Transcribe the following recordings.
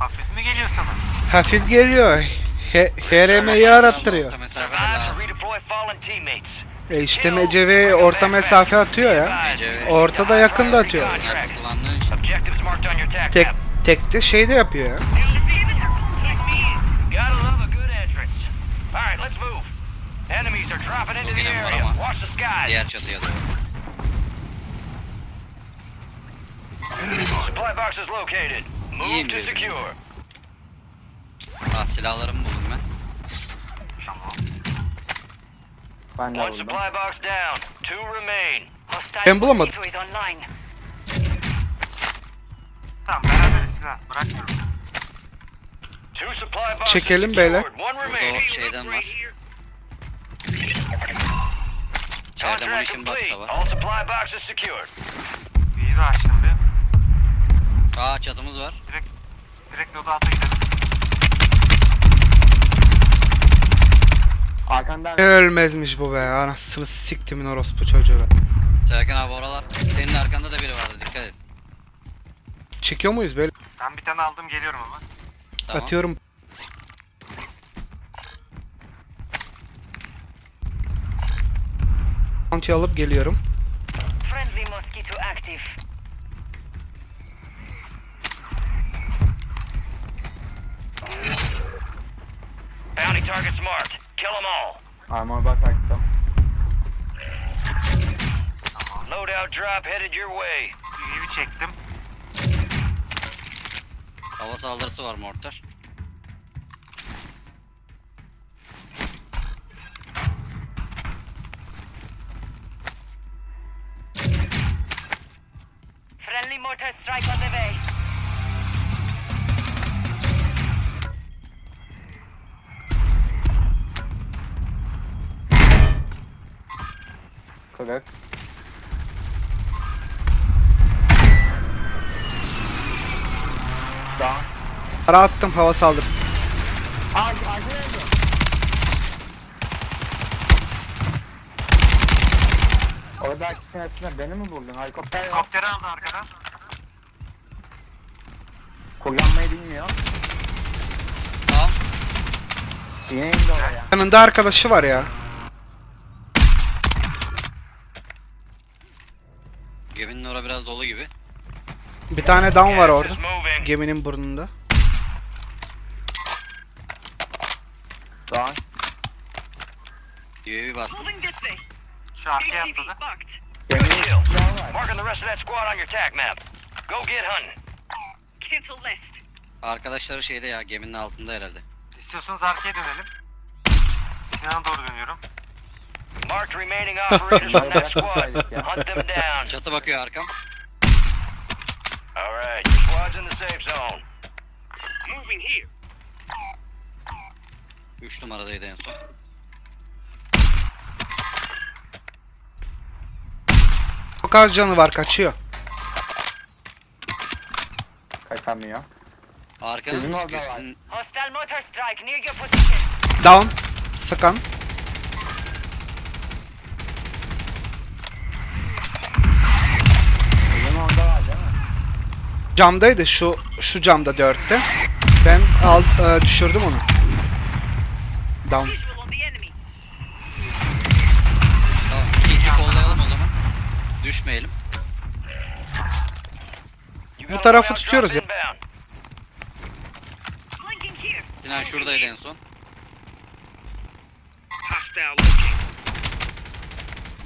Hafif mi geliyor sana? Hafif geliyor. He HRM'yi arattırıyor. De. E işte MCV orta mesafe atıyor ya. Ortada yakında atıyor. Tek map. tekte şey de yapıyor ya. Diğer çatıya. Supply box is located. Secure. Ah silahlarımı buldum ben. Ben de One buldum. supply box down. Two remain. Ben bulamadım. Tamam beraber silah. Bırakmıyorum. Two supply boxes Çekelim beyler. secured. One Burada remaining. o şeyden var. İçeride Contract munition box complete. da var. All supply boxes secured. İyi de açtım bir. Aa çatımız var. Direkt, direkt loadout'a gidelim. Arkandan Ne ölmezmiş bu be. Anasını siktimin orospu çocuğu be. Serkan abi oralar. Senin arkanda da biri vardı dikkat et. Çekiyor muyuz böyle? Ben bir tane aldım geliyorum ama. Tamam. Atıyorum. Bounty alıp geliyorum. Friendly mosquito active. Bounty targets marked. Kill them all. armor box açtım. Loadout drop headed your way. İyi bir çektim. Hava saldırısı var mortar. Friendly mortar strike on the way. Kırık. Daha. Ara attım hava saldırısı. Aa, arkaya öldü. Orada ikisinin arasında beni mi buldun? Helikopter yok. Helikopteri aldı arkadan. Kullanmayı bilmiyor. Tamam. Yine indi oraya. Yanında arkadaşı var ya. Geminin ora biraz dolu gibi. Bir tane down var orada. Geminin burnunda. Daha. UAV bastım. ATV atladı. Marking the rest of that squad on your tac map. Go get hunting. Cancel list. Arkadaşları şeyde ya geminin altında herhalde. İstiyorsanız arkaya dönelim. Sinan'a doğru dönüyorum. Marked remaining operators from that squad. Hunt them down. Çatı bakıyor arkam. Alright, your squad's in the safe zone. Moving here. 3 numaradaydı en son. Çok az canı var kaçıyor. Kaçamıyor. Bizim mı orada sıkıyor? var. Sizin Hostile mortar strike near your position. Down. Sıkan. Camdaydı şu şu camda dörtte. Ben al, e, düşürdüm onu. Down. Tamam 2 2 kollayalım o zaman. Düşmeyelim. Bu tarafı tutuyoruz ya. Sinan şuradaydı en son.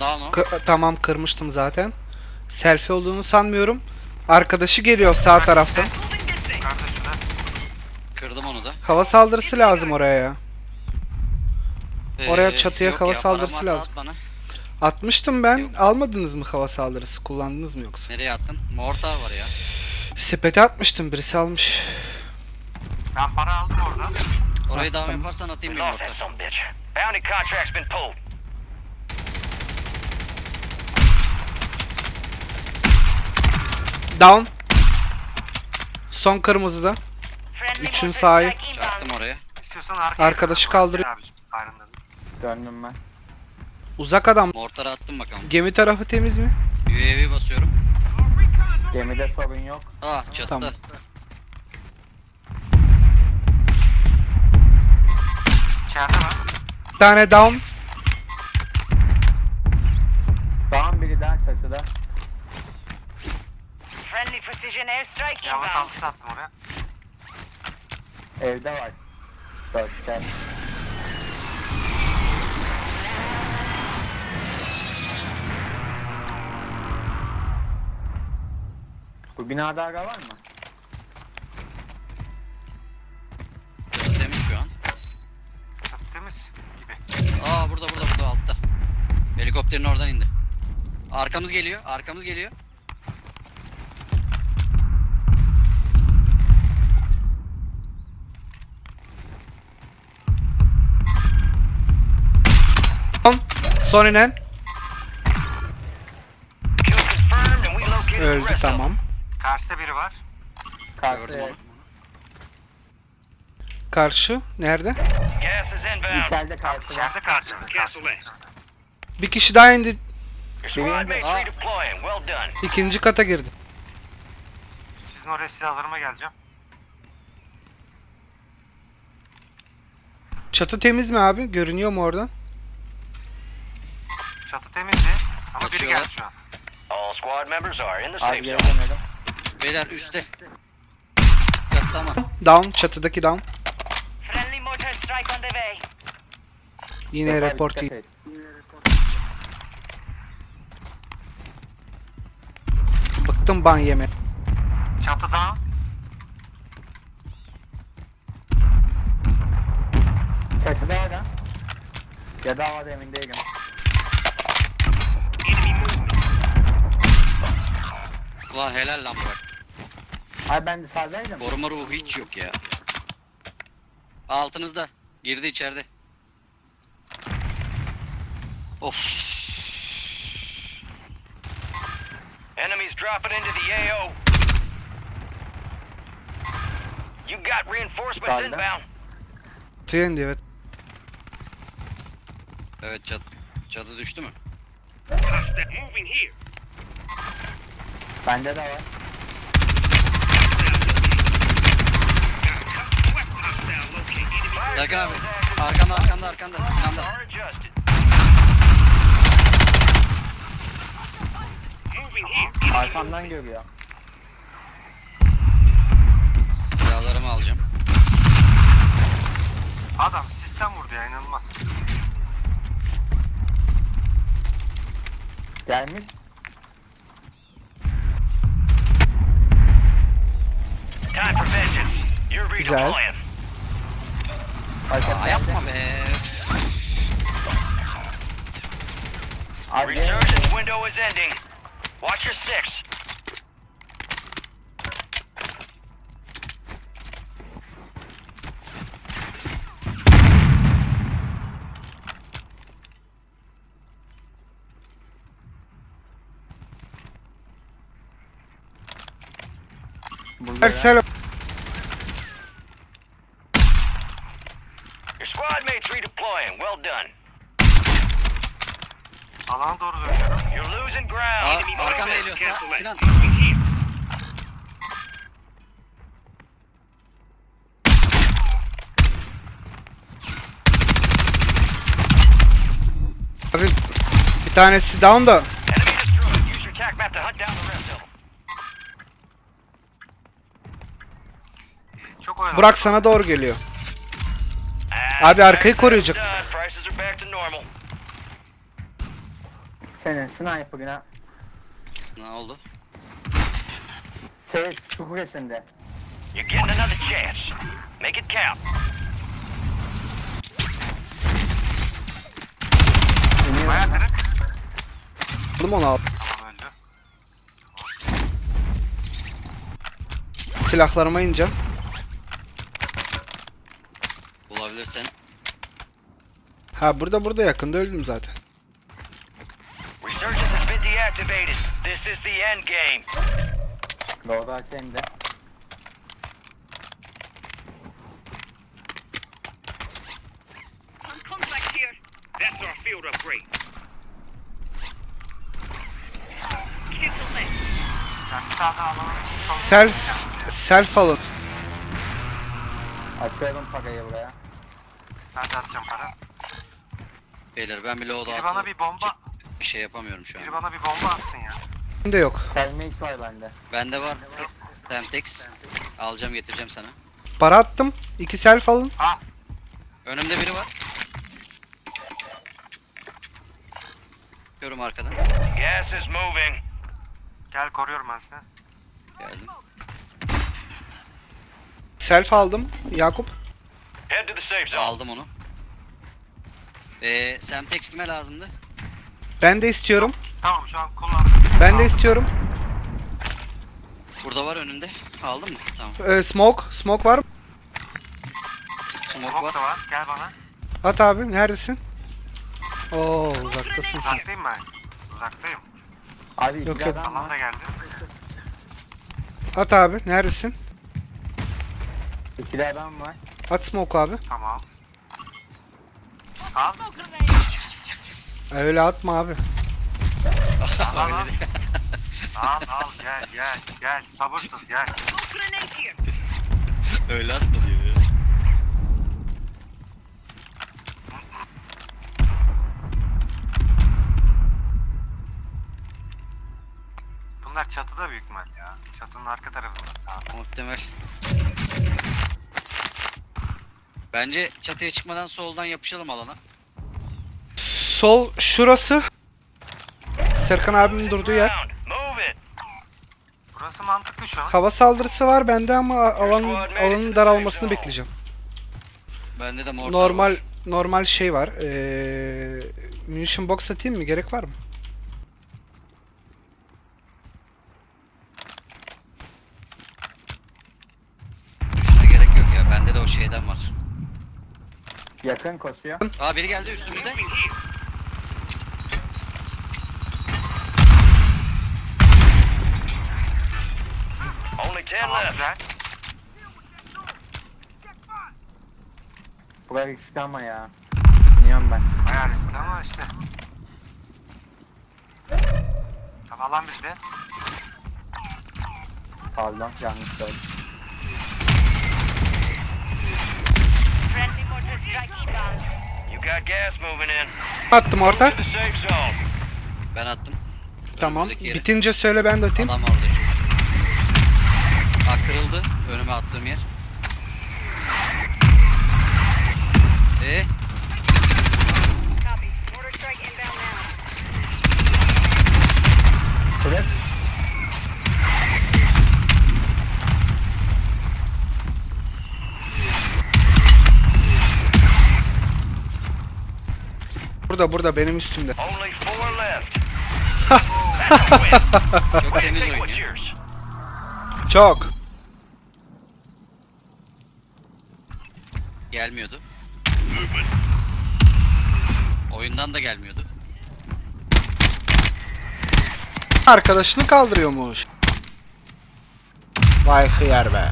Down o. Kı- tamam kırmıştım zaten. Selfie olduğunu sanmıyorum. Arkadaşı geliyor sağ taraftan. Kırdım onu da. Hava saldırısı lazım oraya ya. Oraya Ee, çatıya yok hava ya, saldırısı lazım. Bana. Atmıştım ben. Yok. Almadınız mı hava saldırısı? Kullandınız mı yoksa? Nereye attın? Mortar var ya. Sepete atmıştım. Birisi almış. Ben para aldım oradan. Orayı devam tamam. yaparsan atayım bir mortar. son bitch. Bounty contract's been pulled. Down. Son kırmızıda. Üçün sahi. Çaktım oraya. İstiyorsan arkaya Arkadaşı dön. kaldırıyor. Döndüm ben. Uzak adam. Mortar attım bakalım. Gemi tarafı temiz mi? UAV basıyorum. Gemide sorun yok. Ah çattı. Tamam. İçeride mi? Tane down. Altı attım oraya. Evde var. Dörtte. Bu binada ara var mı? Temiz şu an. Temiz gibi. Aa burada burada burada altta. Helikopterin oradan indi. Arkamız geliyor. Arkamız geliyor. Down. Son inen. Kill confirmed and we located the Öldü tamam. Karşıda biri var. Karşı. Karşı. Nerede? İçeride karşıda. İçeride karşıda. Bir kişi daha indi. Done. İkinci kata girdi. Sizin oraya silahlarıma geleceğim. Çatı temiz mi abi? Görünüyor mu oradan? Çatı temizdi. Ama biri geldi şu an. All squad members are in the Abi safe zone. dönelim. Beyler üstte. Yattı ama. Down. Çatıdaki down. Friendly mortar strike on the way. Yine report dikkat iyi. et. Bıktım ban yeme. Çatıda. Çatıda ara. Ya da havada emin değilim. Ulan helal lan bırak. Abi ben dışarıdaydım. Koruma ruhu hiç yok ya. Altınızda. Girdi içeride. Of. Enemies dropping into the AO. You got reinforcements inbound. Çatıya indi evet. Evet çat. Çatı düştü mü? Moving here. Bende de var. Serkan abi. Arkanda arkanda arkanda. Adjusted. Arkamdan görüyor. Silahlarımı alacağım. Adam sistem vurdu ya inanılmaz. Gelmiş. Güzel. redeploying. Hareket Aa geldi. yapma be. Abi gelin. Resurgence window is ending. Watch your six. Burada Alana doğru dönüyorum. You're losing Aa, ground. arkanda geliyor. Sinan. abi bir tanesi down da Enemy. Burak sana doğru geliyor. Abi arkayı koruyacak. done. Prices are back to normal. Senin sniper'ına Ne oldu? şey çukur esinde. You're getting another chance. Make it count. Baya İniyorum. kırık. Aldım onu al. Tamam öldü. Silahlarıma ineceğim. Bulabilirsen. Ha burada burada yakında öldüm zaten. Deactivated. This is the end game. De. That's our field upgrade. Alanın soluna Self self alın. Açıyorum parayı buraya. Ben de atacağım para. Beyler ben bile o da Biri bana bir bomba, bir şey yapamıyorum şu biri an. bana bir bomba atsın ya. Bende yok. Selmex var bende. Bende var. Temtex. Alacağım getireceğim sana. Para attım. İki self alın. Önümde biri var. Görüyorum arkadan. Gas is moving. Gel koruyorum ben seni. Geldim. Self aldım. Yakup. Head to the safe zone. Aldım onu. Ee, Semtex kime lazımdı? Ben de istiyorum. Tamam şu an kullandım. Ben de istiyorum. Burada var önünde. Aldın mı? Tamam. Ee, smoke. Smoke var mı? Smoke Smoke var. da var. Gel bana. At abi. Neredesin? Oo uzaktasın sen. Uzaktayım ben. Uzaktayım. Abi Yok, yok. Tamam var. da geldi. At abi. Neredesin? İkili adam var. At smoke abi. Tamam. Al. Öyle atma abi. Al al. al. al al gel gel gel. Sabırsız gel. Öyle atma diyor ya. Bunlar çatıda büyük ihtimal ya. Çatının arka tarafında sağ. Muhtemel. Bence çatıya çıkmadan soldan yapışalım alana. Sol şurası. Serkan abimin durduğu yer. Burası mantıklı şu an. Hava saldırısı var bende ama alan alanın daralmasını bekleyeceğim. Bende de mortar Normal var. normal şey var. Ee, munition box atayım mı? Gerek var mı? Şuna gerek yok ya. Bende de o şeyden var. Yakın koşuyor. Aa biri geldi üstümüzde. Ten Tamam left. güzel. Buraya riskli ama ya. Biliyorum ben. Bayağı riskli ama işte. Tamam alan bizde. Pardon yanlış söyledim. Friendly mortar strike inbound. You got gas moving in. Attım zone. Ben attım. Tamam. Bitince söyle ben de atayım. Adam orada. Önüme attığım yer. Ee, now. Kılıç. Burada burada benim üstümde. Çok temiz oyun ya. Çok. Gelmiyordu. Oyundan da gelmiyordu. Arkadaşını kaldırıyormuş. Vay hıyar be.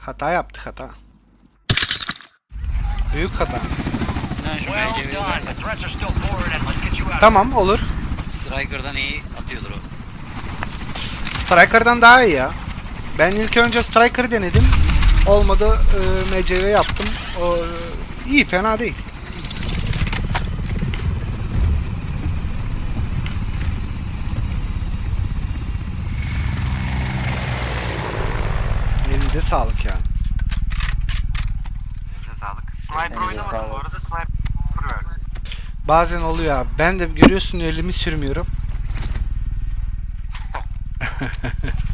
Hata yaptık hata. Büyük hata. Tamam olur. Striker'dan iyi atıyordur o. Striker'dan daha iyi ya. Ben ilk önce Striker denedim. Olmadı e, MCV yaptım. O, e, iyi fena değil. Elinize sağlık yani. Elinize sağlık. Sniper oynamadım bu arada. Sniper verdim. Bazen oluyor abi. Ben de görüyorsun elimi sürmüyorum.